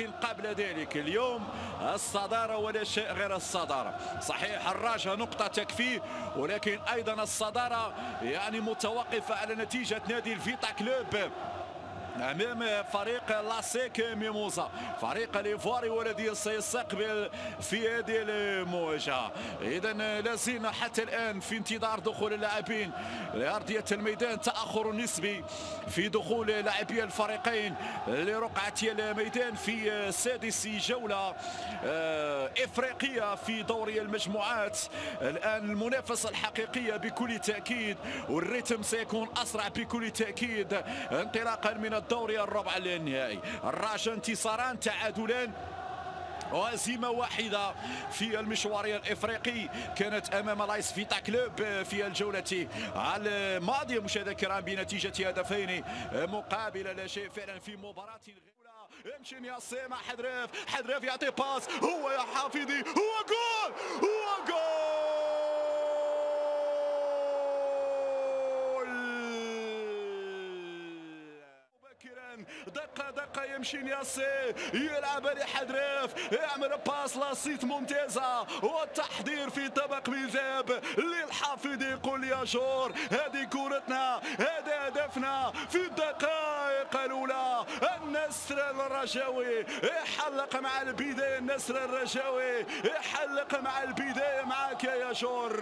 الخصوم القادمين لكن قبل ذلك اليوم الصدارة ولا شيء غير الصدارة. صحيح الرجاء نقطة تكفيه ولكن أيضا الصدارة يعني متوقفة على نتيجة نادي الفيتا كلوب. امام فريق لاسيك ميموزا فريق الايفواري والذي سيستقبل في هذه المواجهه اذا لازلنا حتى الان في انتظار دخول اللاعبين لارضيه الميدان تاخر نسبي في دخول لاعبي الفريقين لرقعه الميدان في سادس جوله افريقيه في دوري المجموعات الان المنافسه الحقيقيه بكل تاكيد والريتم سيكون اسرع بكل تاكيد انطلاقا من الدوري الربع النهائي الرجاء انتصاران تعادلان. وهزيمه واحدة في المشوار الإفريقي. كانت أمام لايس فيتا كلوب في الجولة الماضية. مشاهدينا الكرام بنتيجة هدفين مقابل لا شيء فعلا في مباراة يمشي مع حدريف حدريف يعطي passe. هو يا حافظي. هو جول! هو جول! دقة دقة يمشي نياسي يلعب لحدريف يعمل passe l'assist ممتازة والتحضير في طبق ميزاب للحافظ يقول يا جور هذه كورتنا هذا هدفنا. في الدقائق الأولى النسر الرجاوي يحلق مع البداية النسر الرجاوي يحلق مع البداية معك يا جور.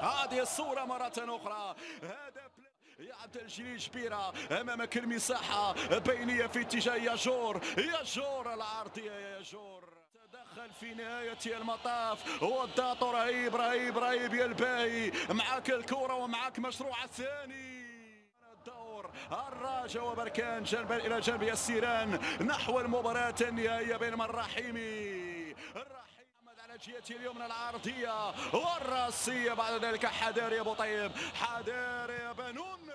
هذه الصورة مرة أخرى. هذا يا عبد الجليل شبيرة أمامك المساحة بينية في اتجاه ياجور ياجور العرضية يا ياجور تدخل في نهاية المطاف والضغط رهيب رهيب رهيب يا الباهي معك الكرة ومعك مشروع الثاني. الدور الراجا وبركان جنبا إلى جنب يسيران نحو المباراة النهائية بين الرحيمي جهة اليمنى العرضية والرأسية. بعد ذلك حداري أبو طيب. حداري بنون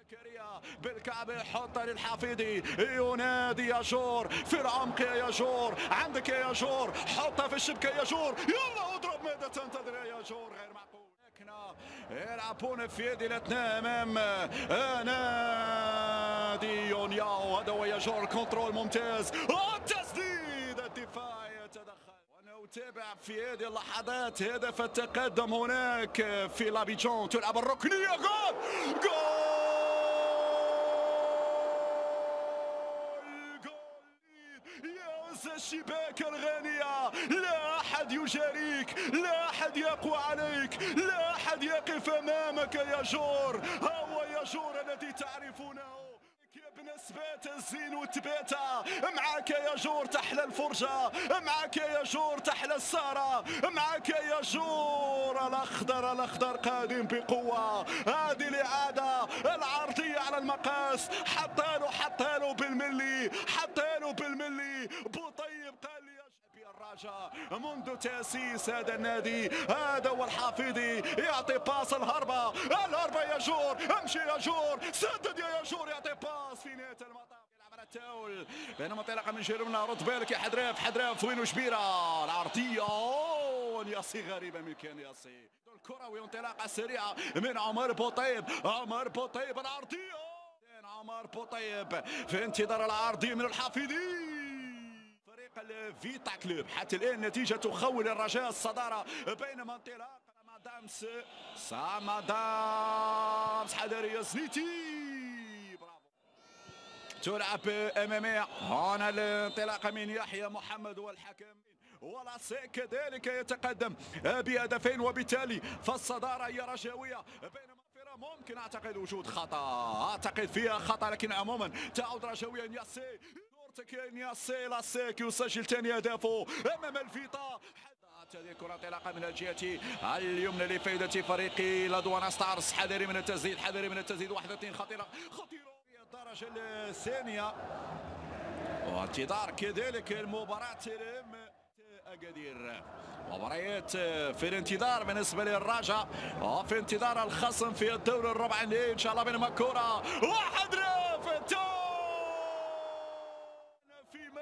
زكريا. بالكعب يحط للحفيدي ينادي يا جور في العمق يا جور عندك يا جور حطها في الشبكة يا جور يلا اضرب ماذا تنتظر يا جور غير معقول. يلعبون في يد الاثنين. امام نادي يونياو هذا هو يا جور contrôle ممتاز. التسديد الدفاع يتدخل ونتابع في هذه اللحظات هدف التقدم هناك في لابيجون. تلعب الركنية جول جول يا الشباك الغانية لا أحد يجاريك لا أحد يقوى عليك لا أحد يقف أمامك يا جور. هو يا جور الذي تعرفونه. بنسبات الزين والتباتة معاك يا جور تحلى الفرجة. معاك يا جور تحلى السارة. معاك يا جور الأخضر الأخضر قادم بقوة. هذه الإعادة العرضية على المقاس. حطاله حطاله بالملي. حطاله بالملي منذ تأسيس هذا النادي. هذا هو الحافظي يعطي passe الهربة. الهربة يا جور امشي يا جور. سدد يا جور يعطي باس في نهاية المطاف. يلعب على التاول. بينما انطلاقة من جيرونا رد بالك يا حدراف حدراف وينو شبيرة؟ العرضية ياسي غريبة من كان ياسي. الكرة وانطلاقة سريعة من عمر بوطيب. عمر بوطيب العرضية عمر بوطيب في انتظار العرضية من الحافظي فريق الفيتا كلوب حتى الآن نتيجة تخول الرجاء الصدارة بينما انطلاق مادامس سامادامس حذريه زنيتي تلعب اماميه هنا الانطلاقه من يحيى محمد والحكم. ولاسي كذلك يتقدم بهدفين وبالتالي فالصدارة هي رجاوية بينما ممكن أعتقد وجود خطأ. أعتقد فيها خطأ لكن عموما تعود رجاويه ياسي كورتك ياسي لاسيك يسجل ثاني هدفه امام الفيتا هذه الكرة انطلاقا من الجهة اليمنى لفائدة فريق لادوانا ستارز. حذري من التسديد حذري من التسديد. واحدة اثنين خطيرة. خطيرة. في الدرجة الثانية. وانتظار كذلك المباراة أكادير مباريات في الانتظار بالنسبة للراجع. وفي انتظار الخصم في الدور الربع إن شاء الله بينما كرة واحد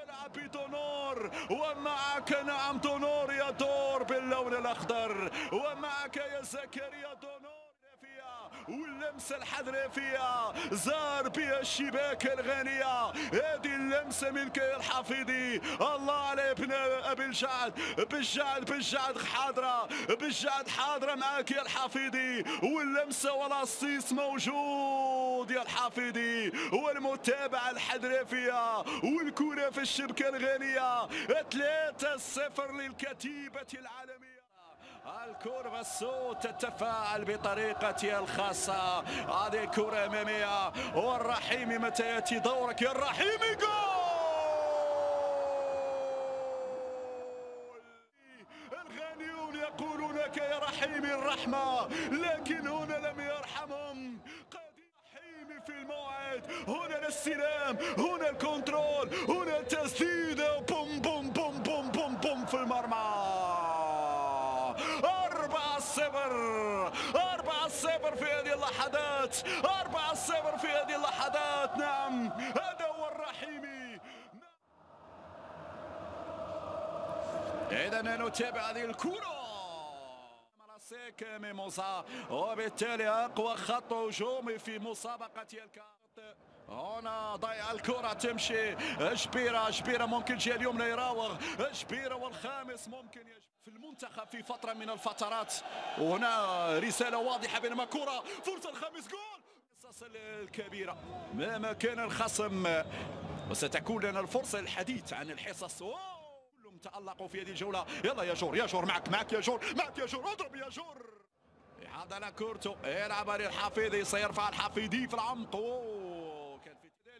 في ملعب دونور ومعك نعم دونور يدور باللون الأخضر ومعك يا زكريا دونور اللمسة الحذريفية زار بها الشباك الغانية هذه اللمسة من كي الحفيظي الله على ابن أبي الجعد. بالجعد بالجعد حاضرة. بالجعد حاضرة معاك يا الحفيظي واللمسة والأسيس موجود يا الحفيظي والمتابعة الحذريفية والكرة في الشبكة الغانية 3-0 للكتيبة العالمية. الكرة الصوت تتفاعل بطريقتها الخاصة. هذه كرة أمامية. والرحيمي متى يأتي دورك يا الرحيمي جول! الغانيون يقولون لك يا رحيمي الرحمة لكن هنا لم يرحمهم. قد رحيمي في الموعد. هنا الإستلام هنا الكنترول هنا التسديدة 4 0 4 0 في هذه اللحظات. 4 0 في هذه اللحظات. نعم. هذا هو الرحيمي إذا نتابع هذه الكرة. مراسيك موسى وبالتالي أقوى خط هجومي في مسابقة الكاس هنا ضيع الكرة تمشي. شبيرة شبيرة ممكن جهة اليمنى يراوغ شبيرة والخامس ممكن في المنتخب في فترة من الفترات. وهنا رسالة واضحة بينما كرة. فرصة الخامس جول! القصص الكبيرة. مهما كان الخصم وستكون لنا الفرصة للحديث عن الحصص. كلهم تألقوا في هذه الجولة. يلا يا جور يا جور معك معك يا جور معك يا جور. اضرب يا جور! هذا كورتو. يلعب الحفيظي؟ سيرفع الحفيظي في العمق.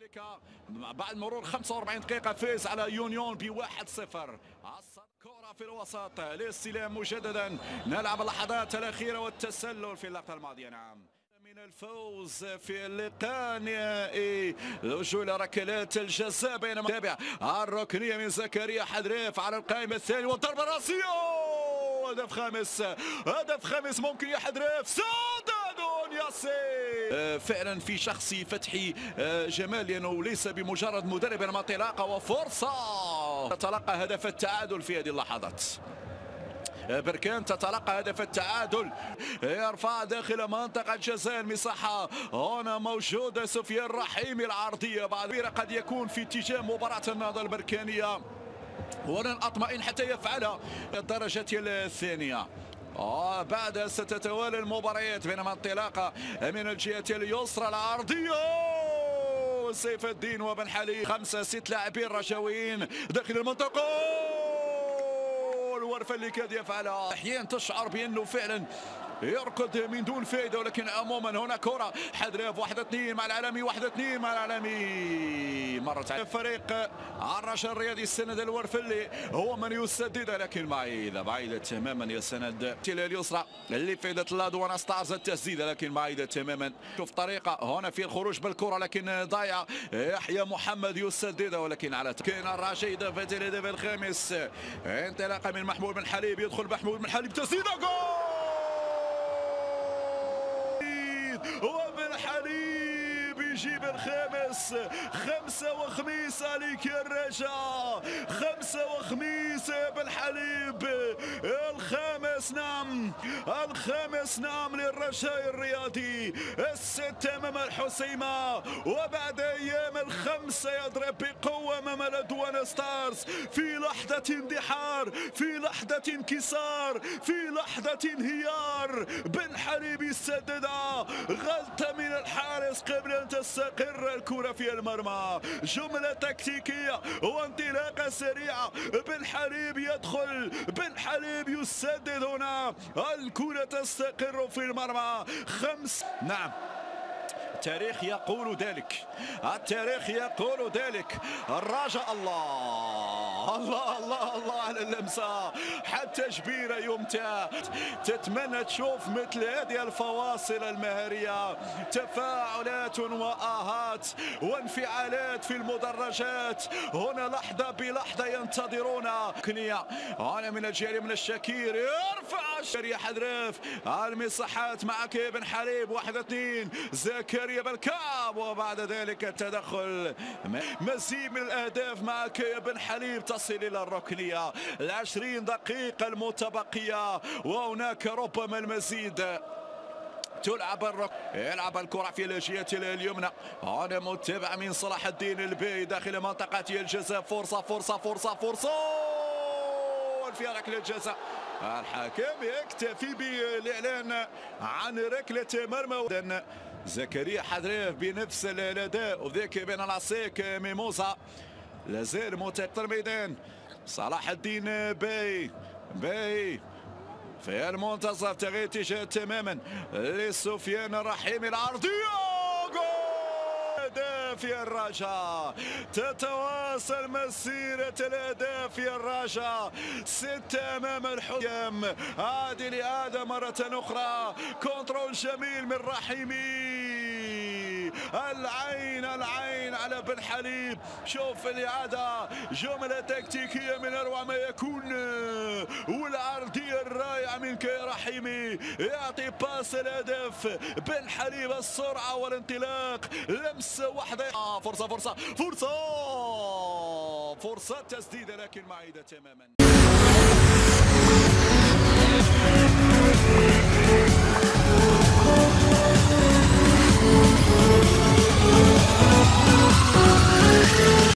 ذلك. بعد مرور 45 دقيقة فاز على يونيون ب 1-0 كرة في الوسط للاستلام مجددا. نلعب اللحظات الأخيرة والتسلل في اللقطة الماضية. نعم. من الفوز في اللقاء النهائي الوجوه إلى ركلات الجزاء بينما تابع الركنية من زكريا حدريف على القائمه الثانية والضربه الراسيه هدف خامس. هدف خامس ممكن يا حدريف سداد ياسين فعلا في شخص فتحي جمال لأنه ليس بمجرد مدرب إنما انطلاقه وفرصة. تتلقى هدف التعادل في هذه اللحظات. بركان تتلقى هدف التعادل. يرفع داخل منطقة الجزاء المساحة. هنا موجودة سفيان رحيمي العرضية بعد قد يكون في اتجاه مباراة النهضة البركانية. ولن أطمئن حتى يفعلها. الدرجة الثانية. آه بعد ستتوالى المباريات بينما انطلاقة من الجهة اليسرى العرضية سيف الدين وبن حليم. خمسة ست لاعبين رجاويين داخل المنطقة. الورفة اللي كاد يفعلها. أحيانا تشعر بأنه فعلا يركض من دون فائدة ولكن عموما هنا كرة. حدراف واحدة اثنين مع العالمي واحدة اثنين مع العالمي. مرة فريق الرجاء الرياضي السند الورفلي هو من يسدد لكن بعيدة بعيدة تماما يا سند. اليسرى اللي فائدة اللاذو استعرض التسديدة لكن بعيدة تماما. شوف طريقة هنا في الخروج بالكرة لكن ضايع يحيى محمد يسدد ولكن على كان الرجاء إضافة الهدف الخامس انطلاقة من محمود بن حليب يدخل محمود بن حليب تسديدة جول! وبن حليب يجيب الخامس خمسة وخميس عليك يا الرجاء خمسة وخميس يا بن حليب الخامس نعم. الخامس نعم للرجاء الرياضي. الستة أمام الحسيمة وبعد أيام الخمسة يضرب بقوة أمام الأدوان ستارز. في لحظة اندحار في لحظة انكسار في لحظة انهيار. بن حليب يسددها. غلطة من الحارس قبل أن تستقر الكرة في المرمى. جملة تكتيكية وانطلاقة سريعة. بن حليب يدخل بن حليب يسدد. هنا الكرة تستقر في المرمى. خمس نعم. التاريخ يقول ذلك. التاريخ يقول ذلك. الرجاء الله. الله الله الله على اللمسة. حتى جبيرة يمتع تتمنى تشوف مثل هذه الفواصل المهرية. تفاعلات وآهات وانفعالات في المدرجات. هنا لحظة بلحظة ينتظرون. كنية هنا من الجهة من الشكير. يرفع الشريح حذرف المساحات مع كيبن حليب. واحد اثنين. زكريا بالكعب. وبعد ذلك التدخل. مزيد من الأهداف مع بن حليب. تصل إلى الركنية. العشرين دقيقة المتبقية. وهناك ربما المزيد. تلعب الرك يلعب الكرة في الجهة اليمنى. هنا متابعة من صلاح الدين البي داخل منطقة الجزاء. فرصة فرصة فرصة فرصة. في ركلة الجزاء. الحكم يكتفي بالإعلان عن ركلة مرمى. زكريا حضريف بنفس الأداء. وذاك بين العصيك ميموزا. لازال متقدم الميدان صلاح الدين باي باي في المنتصف تغيير اتجاه تماما لسفيان الرحيم العرضيه الأهداف يا الرجاء تتواصل مسيرة الأهداف يا الرجاء ستة أمام الحكام. هذه لآدم مرة أخرى. contrôle جميل من رحيمي. العين العين على بن حليب. شوف الإعادة جملة تكتيكية من أروع ما يكون. والعرضية الرائعة من كي رحيمي يعطي passe الهدف. بن حليب السرعة والانطلاق. لمسة واحدة. آه، فرصة فرصة فرصة. فرصة تسديدة لكن معيدة تماما.